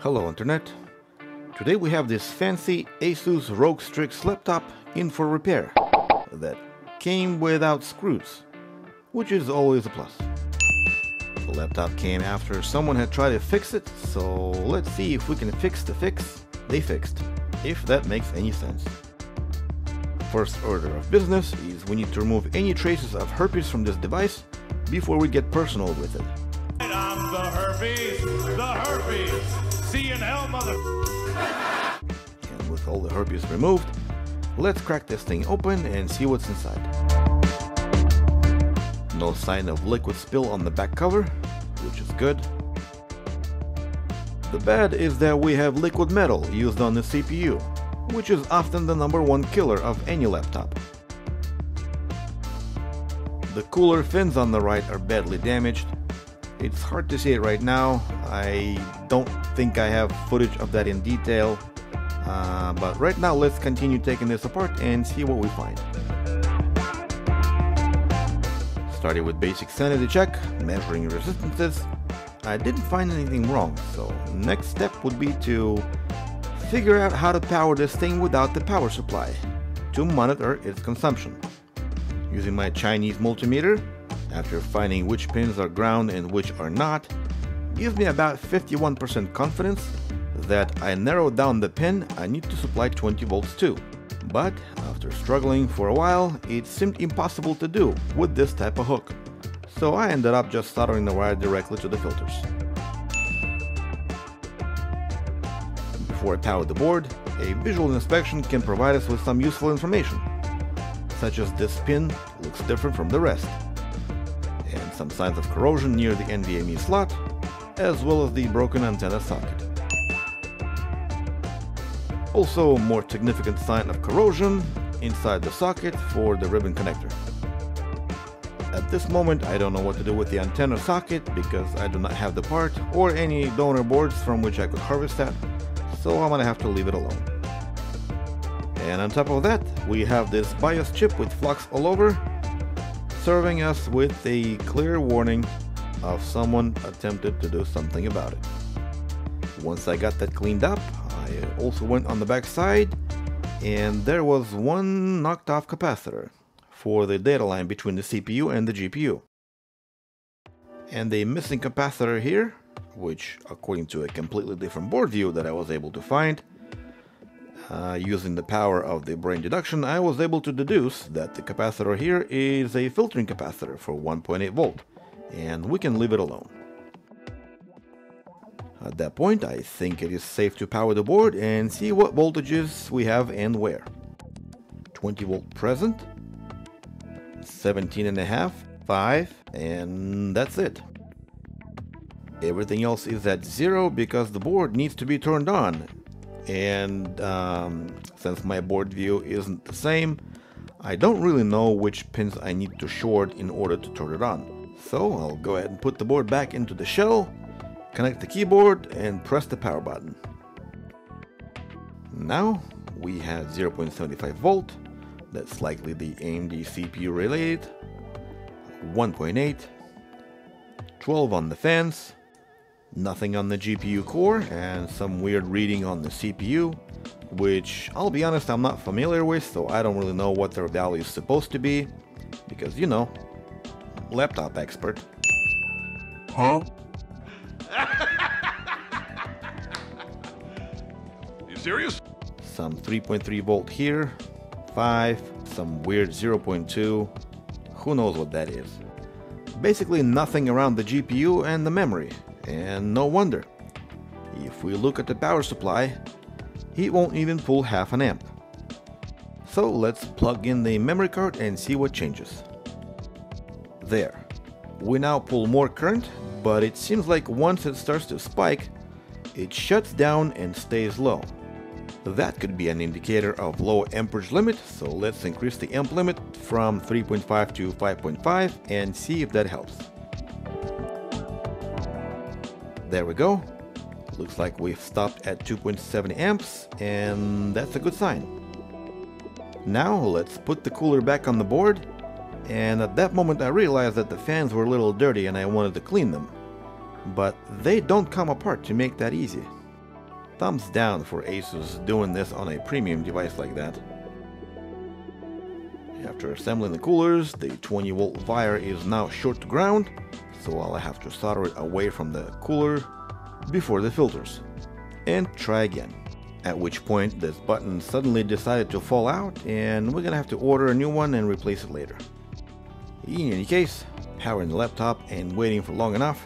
Hello Internet. Today we have this fancy Asus ROG Strix laptop in for repair that came without screws, which is always a plus. The laptop came after someone had tried to fix it, so let's see if we can fix the fix they fixed, if that makes any sense. First order of business is we need to remove any traces of herpes from this device before we get personal with it. I'm the herpes. See in hell, mother. And with all the herpes removed, let's crack this thing open and see what's inside. No sign of liquid spill on the back cover, which is good. The bad is that we have liquid metal used on the CPU, which is often the number one killer of any laptop. The cooler fins on the right are badly damaged, it's hard to see it right now. I don't think I have footage of that in detail. Uh, but right now let's continue taking this apart and see what we find. Starting with basic sanity check, measuring resistances. I didn't find anything wrong, so next step would be to figure out how to power this thing without the power supply to monitor its consumption. Using my Chinese multimeter, after finding which pins are ground and which are not, gives me about 51% confidence that I narrowed down the pin I need to supply 20 volts to. But after struggling for a while, it seemed impossible to do with this type of hook. So I ended up just soldering the wire directly to the filters. Before I power the board, a visual inspection can provide us with some useful information, such as this pin looks different from the rest some signs of corrosion near the NVMe slot, as well as the broken antenna socket. Also, more significant sign of corrosion inside the socket for the ribbon connector. At this moment I don't know what to do with the antenna socket because I do not have the part or any donor boards from which I could harvest that, so I'm gonna have to leave it alone. And on top of that, we have this BIOS chip with flux all over serving us with a clear warning of someone attempted to do something about it. Once I got that cleaned up, I also went on the back side and there was one knocked off capacitor for the data line between the CPU and the GPU. And a missing capacitor here, which according to a completely different board view that I was able to find, uh, using the power of the brain deduction, I was able to deduce that the capacitor here is a filtering capacitor for 1.8 volt, and we can leave it alone. At that point, I think it is safe to power the board and see what voltages we have and where. 20 volt present, 17 and a half, 5, and that's it. Everything else is at zero because the board needs to be turned on and um, since my board view isn't the same, I don't really know which pins I need to short in order to turn it on. So I'll go ahead and put the board back into the shell, connect the keyboard and press the power button. Now we have 0.75 volt, that's likely the AMD CPU related, 1.8, 12 on the fans, nothing on the GPU core, and some weird reading on the CPU, which I'll be honest I'm not familiar with, so I don't really know what their value is supposed to be, because you know, laptop expert. Huh? you serious? Some 3.3 volt here, 5, some weird 0.2, who knows what that is. Basically nothing around the GPU and the memory, and no wonder. If we look at the power supply, it won't even pull half an amp. So let's plug in the memory card and see what changes. There. We now pull more current, but it seems like once it starts to spike, it shuts down and stays low. That could be an indicator of low amperage limit, so let's increase the amp limit from 3.5 to 5.5 and see if that helps. There we go. Looks like we've stopped at 2.7 amps, and that's a good sign. Now let's put the cooler back on the board, and at that moment I realized that the fans were a little dirty and I wanted to clean them. But they don't come apart to make that easy. Thumbs down for Asus doing this on a premium device like that. After assembling the coolers, the 20 volt wire is now short to ground, so I'll have to solder it away from the cooler before the filters. And try again. At which point this button suddenly decided to fall out and we're gonna have to order a new one and replace it later. In any case, powering the laptop and waiting for long enough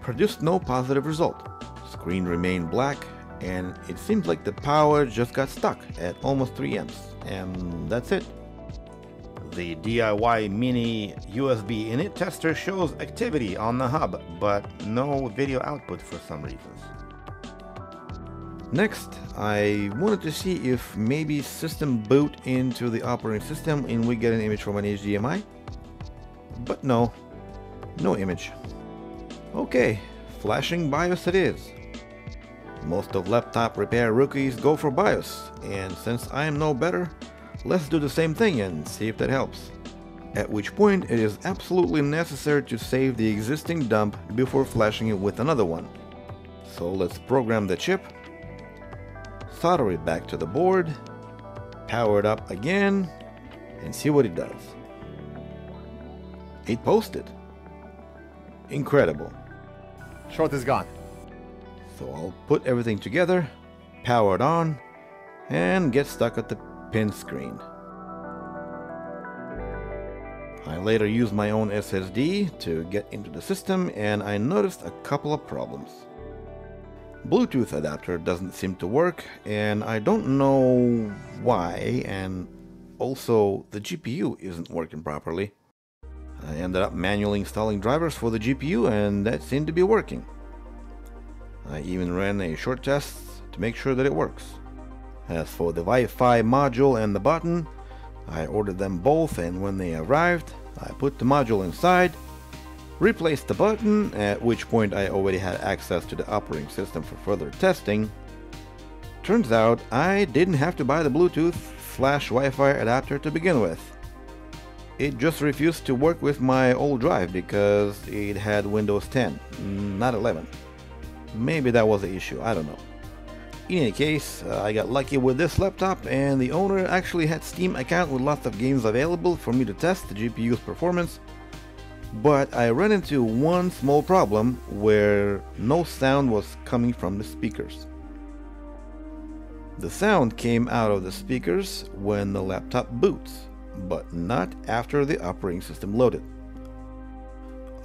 produced no positive result. Screen remained black and it seems like the power just got stuck at almost 3 amps and that's it. The DIY mini USB init tester shows activity on the hub, but no video output for some reasons. Next, I wanted to see if maybe system boot into the operating system and we get an image from an HDMI. But no, no image. Okay, flashing BIOS it is. Most of laptop repair rookies go for BIOS, and since I am no better, let's do the same thing and see if that helps. At which point it is absolutely necessary to save the existing dump before flashing it with another one. So let's program the chip, solder it back to the board, power it up again, and see what it does. It posted. Incredible. Short is gone. So I'll put everything together, power it on, and get stuck at the pin screen. I later used my own SSD to get into the system and I noticed a couple of problems. Bluetooth adapter doesn't seem to work and I don't know why and also the GPU isn't working properly. I ended up manually installing drivers for the GPU and that seemed to be working. I even ran a short test to make sure that it works. As for the Wi-Fi module and the button, I ordered them both and when they arrived, I put the module inside, replaced the button, at which point I already had access to the operating system for further testing. Turns out I didn't have to buy the Bluetooth flash Wi-Fi adapter to begin with. It just refused to work with my old drive because it had Windows 10, not 11. Maybe that was the issue, I don't know. In any case, uh, I got lucky with this laptop and the owner actually had Steam account with lots of games available for me to test the GPU's performance. But I ran into one small problem where no sound was coming from the speakers. The sound came out of the speakers when the laptop boots, but not after the operating system loaded.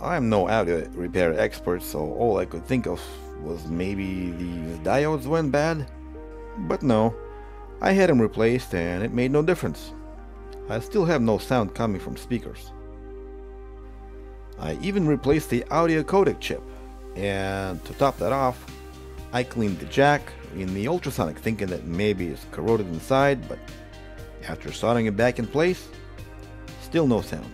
I'm no audio repair expert, so all I could think of was maybe these diodes went bad? But no, I had them replaced and it made no difference. I still have no sound coming from speakers. I even replaced the audio codec chip, and to top that off, I cleaned the jack in the ultrasonic thinking that maybe it's corroded inside, but after soldering it back in place, still no sound.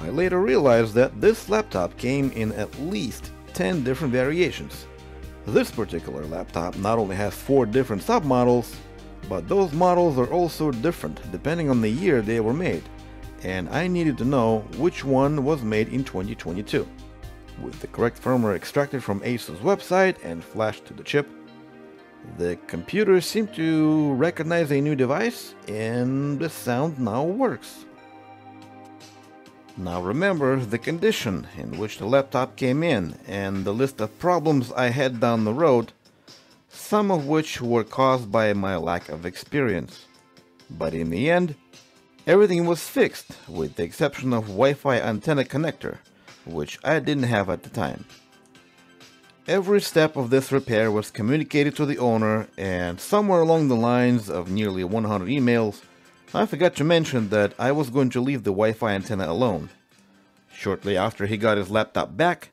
I later realized that this laptop came in at least 10 different variations. This particular laptop not only has 4 different submodels, but those models are also different depending on the year they were made, and I needed to know which one was made in 2022. With the correct firmware extracted from Asus website and flashed to the chip, the computer seemed to recognize a new device and the sound now works. Now remember the condition in which the laptop came in and the list of problems I had down the road, some of which were caused by my lack of experience. But in the end, everything was fixed with the exception of Wi-Fi antenna connector, which I didn't have at the time. Every step of this repair was communicated to the owner and somewhere along the lines of nearly 100 emails, I forgot to mention that I was going to leave the Wi-Fi antenna alone. Shortly after he got his laptop back,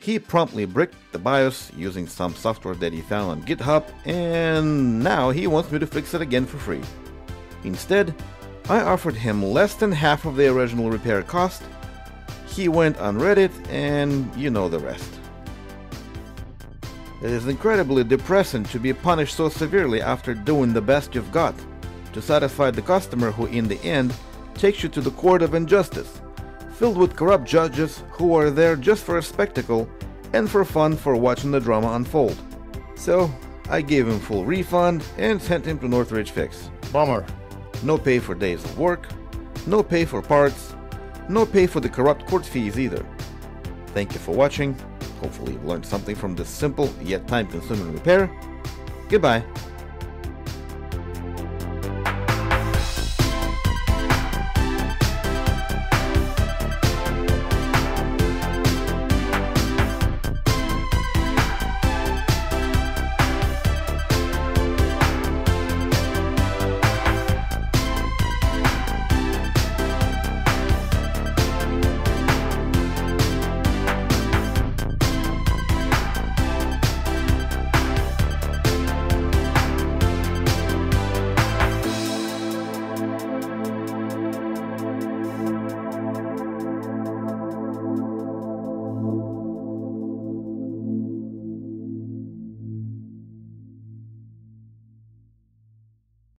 he promptly bricked the BIOS using some software that he found on GitHub, and now he wants me to fix it again for free. Instead, I offered him less than half of the original repair cost. He went on Reddit, and you know the rest. It is incredibly depressing to be punished so severely after doing the best you've got to satisfy the customer who in the end takes you to the court of injustice, filled with corrupt judges who are there just for a spectacle and for fun for watching the drama unfold. So, I gave him full refund and sent him to Northridge Fix. Bummer. No pay for days of work, no pay for parts, no pay for the corrupt court fees either. Thank you for watching. Hopefully you learned something from this simple yet time consuming repair. Goodbye.